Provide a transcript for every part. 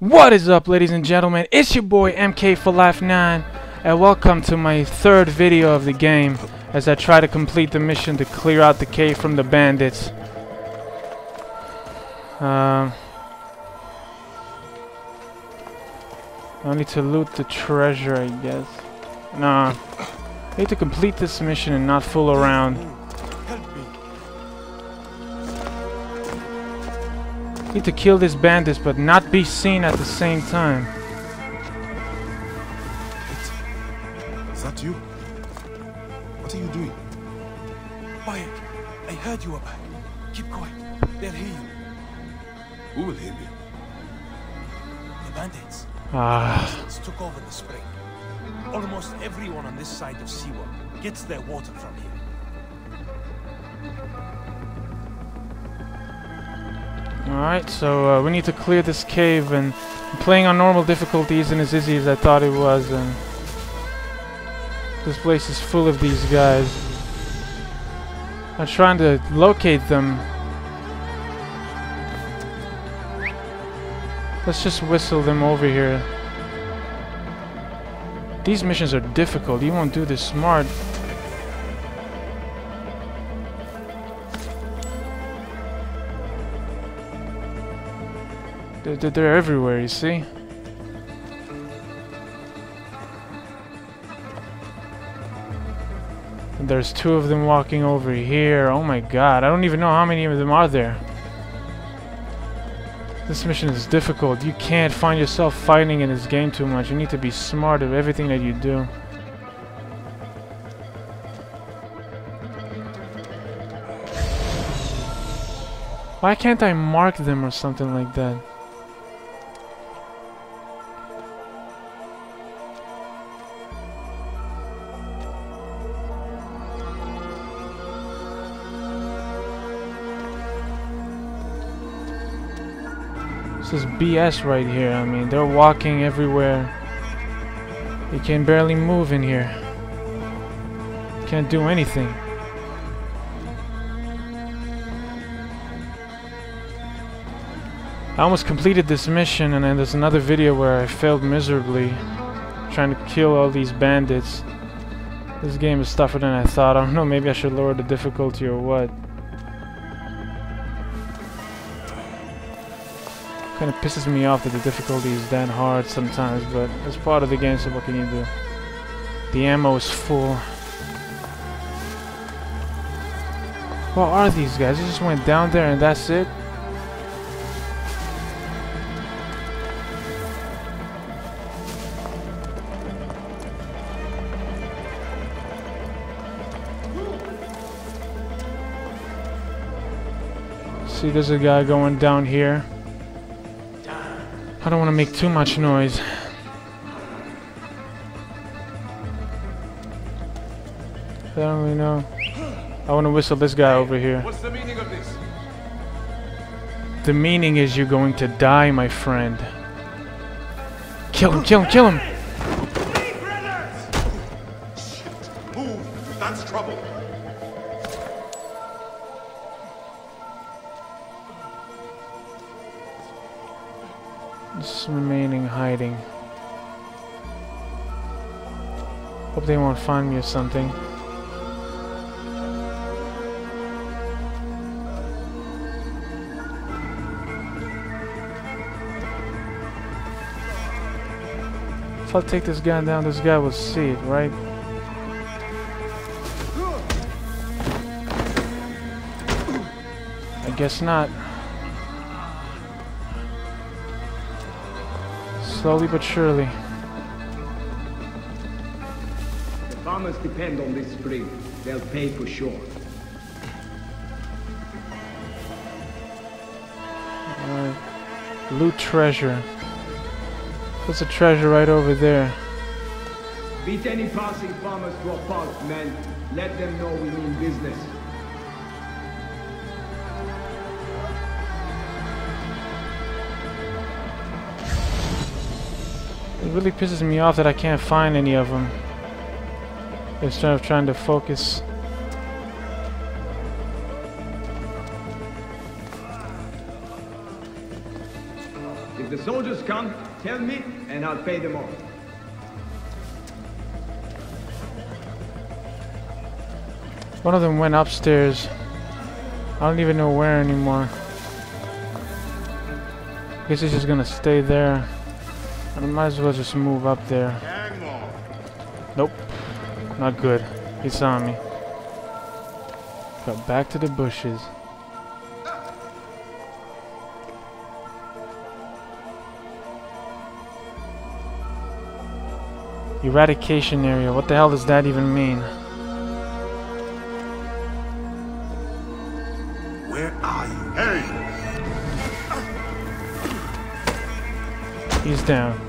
What is up ladies and gentlemen, it's your boy MK for Life 9 and welcome to my third video of the game as I try to complete the mission to clear out the cave from the bandits. Um, I need to loot the treasure I guess. Nah, I need to complete this mission and not fool around. Need to kill these bandits, but not be seen at the same time. Is that you? What are you doing? Quiet. I heard you were back. Keep quiet. They'll hear you. Who will hear me? The bandits. Ah, Russians took over the spring. Almost everyone on this side of Siwa gets their water from here. Alright, so uh, we need to clear this cave and I'm playing on normal difficulty isn't as easy as I thought it was and this place is full of these guys. I'm trying to locate them. Let's just whistle them over here. These missions are difficult. You won't do this smart. They're, they're- everywhere, you see? And there's two of them walking over here. Oh my god, I don't even know how many of them are there. This mission is difficult. You can't find yourself fighting in this game too much. You need to be smart of everything that you do. Why can't I mark them or something like that? BS right here. I mean, they're walking everywhere. You can barely move in here. Can't do anything. I almost completed this mission and then there's another video where I failed miserably trying to kill all these bandits. This game is tougher than I thought. I don't know, maybe I should lower the difficulty or what. Kind of pisses me off that the difficulty is that hard sometimes, but it's part of the game, so what can you do? The ammo is full. What are these guys? They just went down there and that's it? See, there's a guy going down here. I don't want to make too much noise. I don't really know. I want to whistle this guy over here. What's the meaning of this? The meaning is you're going to die, my friend. Kill him, kill him, kill him! Just remaining hiding. Hope they won't find me or something. If I take this guy down, this guy will see it, right? I guess not. Slowly but surely. The farmers depend on this spring. They'll pay for sure. Alright. Loot treasure. There's a treasure right over there. Beat any passing farmers to a pulp, men. Let them know we mean business. It really pisses me off that I can't find any of them. Instead of trying to focus. If the soldiers come, tell me, and I'll pay them off. One of them went upstairs. I don't even know where anymore. Guess he's just gonna stay there. I might as well just move up there. Nope. Not good. He saw me. Got back to the bushes. Eradication area. What the hell does that even mean? Where are you? Hey! He's down.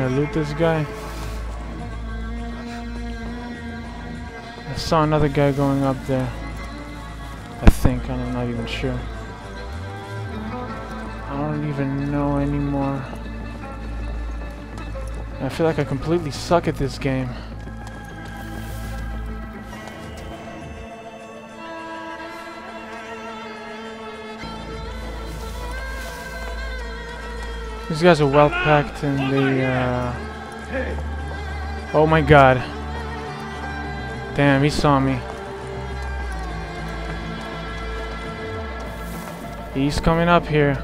I loot this guy? I saw another guy going up there. I think, I'm not even sure. I don't even know anymore. I feel like I completely suck at this game. These guys are well packed and they, uh... Oh my god. Damn, he saw me. He's coming up here.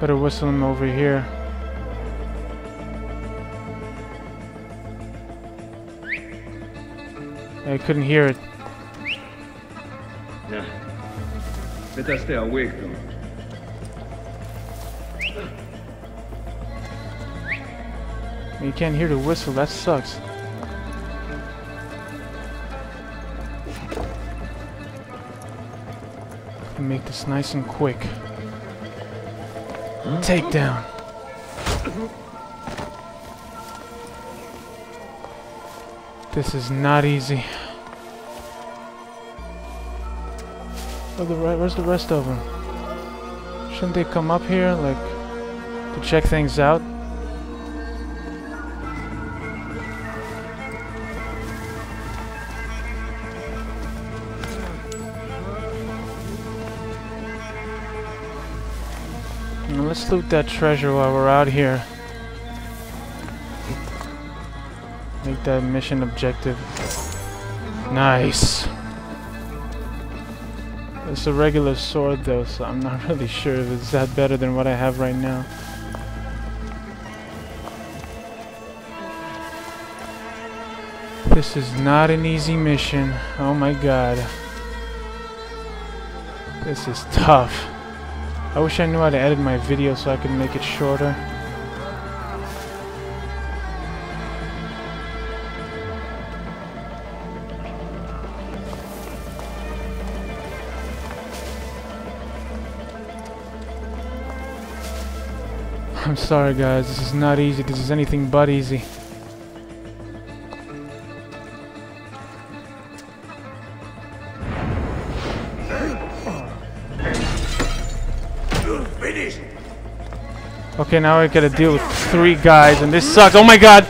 Better whistle him over here. I couldn't hear it. Better stay awake, though. You can't hear the whistle, that sucks. Make this nice and quick. Takedown. This is not easy. Where the where's the rest of them? Shouldn't they come up here, like, to check things out? Let's loot that treasure while we're out here. Make that mission objective. Nice. It's a regular sword though, so I'm not really sure if it's that better than what I have right now. This is not an easy mission. Oh my god. This is tough. I wish I knew how to edit my video so I could make it shorter. I'm sorry guys, this is not easy. This is anything but easy. Okay, now I gotta deal with three guys, and this sucks. Oh my god!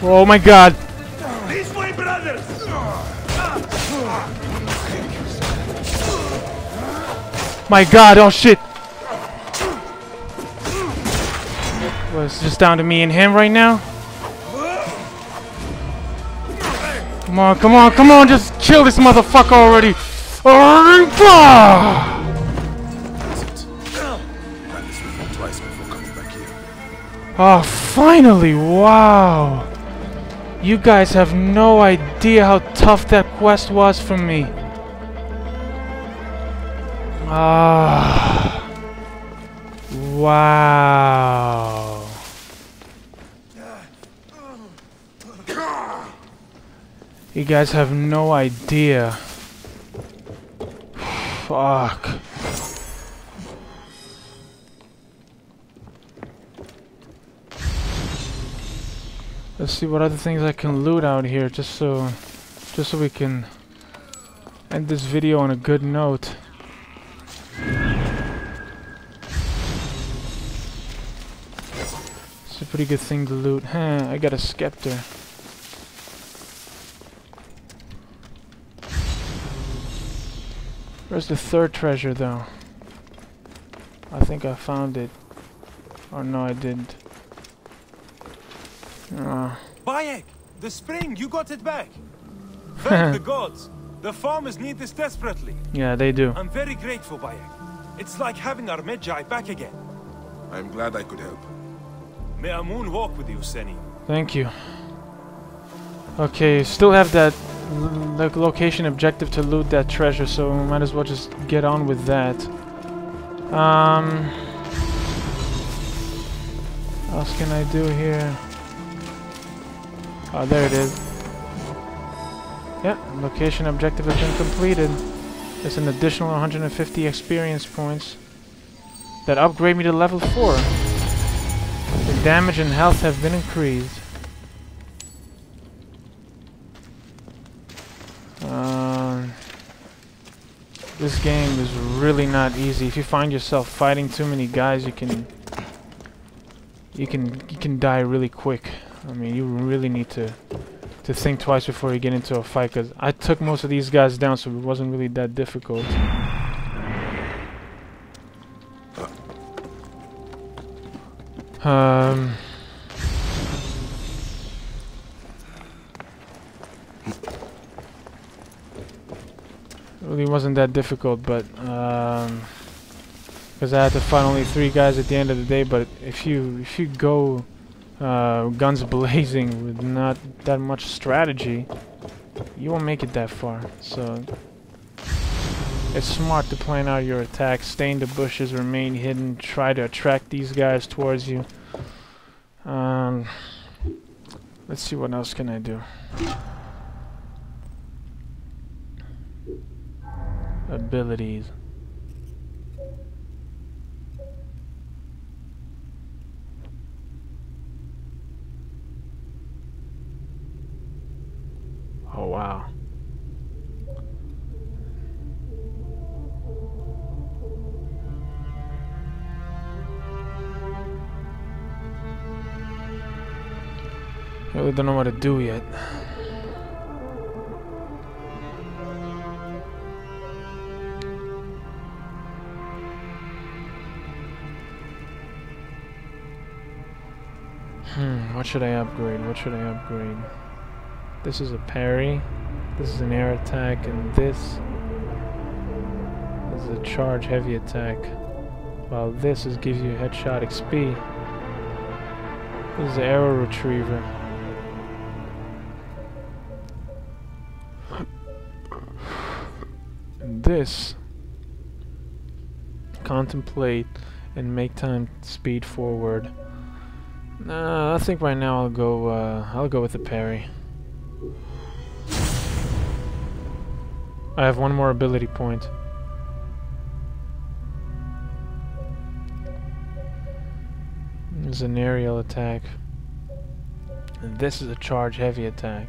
Oh my god! My god, oh shit! Well, it's just down to me and him right now? Come on, come on, come on, just kill this motherfucker already! Here. Oh, ah, finally! Wow! You guys have no idea how tough that quest was for me. Ah. Wow. You guys have no idea. Fuck. Let's see what other things I can loot out here just so just so we can end this video on a good note. pretty good thing to loot. Huh, I got a scepter. Where's the third treasure, though? I think I found it. Oh, no, I didn't. Uh. Bayek! The spring, you got it back! Thank the gods! The farmers need this desperately. Yeah, they do. I'm very grateful, Bayek. It's like having our Medjai back again. I'm glad I could help. May Amun walk with you, Seni. Thank you. Okay, still have that location objective to loot that treasure, so might as well just get on with that. Um, what else can I do here? Oh, there it is. Yeah, location objective has been completed. There's an additional 150 experience points that upgrade me to level 4. Damage and health have been increased. Um, this game is really not easy. If you find yourself fighting too many guys, you can you can you can die really quick. I mean, you really need to to think twice before you get into a fight. Cause I took most of these guys down, so it wasn't really that difficult. Um. Really wasn't that difficult, but um, because I had to fight only three guys at the end of the day. But if you if you go uh, guns blazing with not that much strategy, you won't make it that far. So it's smart to plan out your attacks, stay in the bushes, remain hidden, try to attract these guys towards you. Um, let's see what else can I do. Abilities. Really don't know what to do yet. Hmm, what should I upgrade? What should I upgrade? This is a parry. This is an air attack, and this is a charge heavy attack. While this is gives you headshot XP. This is an arrow retriever. This contemplate and make time speed forward. Nah, I think right now I'll go uh, I'll go with the parry. I have one more ability point. This is an aerial attack. And this is a charge heavy attack.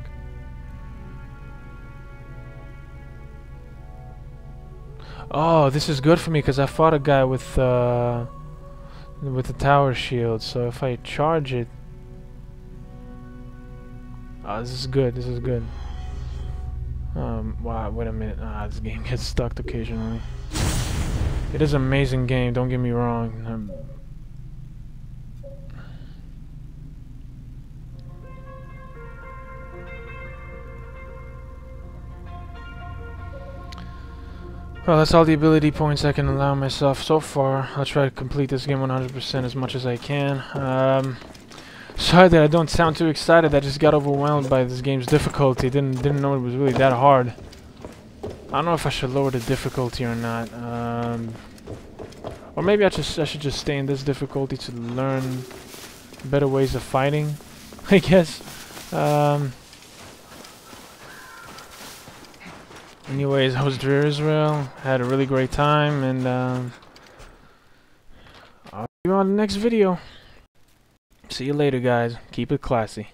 Oh, this is good for me because I fought a guy with uh, with the tower shield. So if I charge it, oh, this is good. This is good. Um, wow, wait a minute. Ah, this game gets stuck occasionally. It is an amazing game. Don't get me wrong. Um, Well, that's all the ability points I can allow myself so far. I'll try to complete this game 100% as much as I can. Um, sorry that I don't sound too excited. I just got overwhelmed by this game's difficulty. Didn't didn't know it was really that hard. I don't know if I should lower the difficulty or not. Um, or maybe I just I should just stay in this difficulty to learn better ways of fighting. I guess. Um, Anyways, I was Drear Israel. Had a really great time, and um, I'll see you on the next video. See you later, guys. Keep it classy.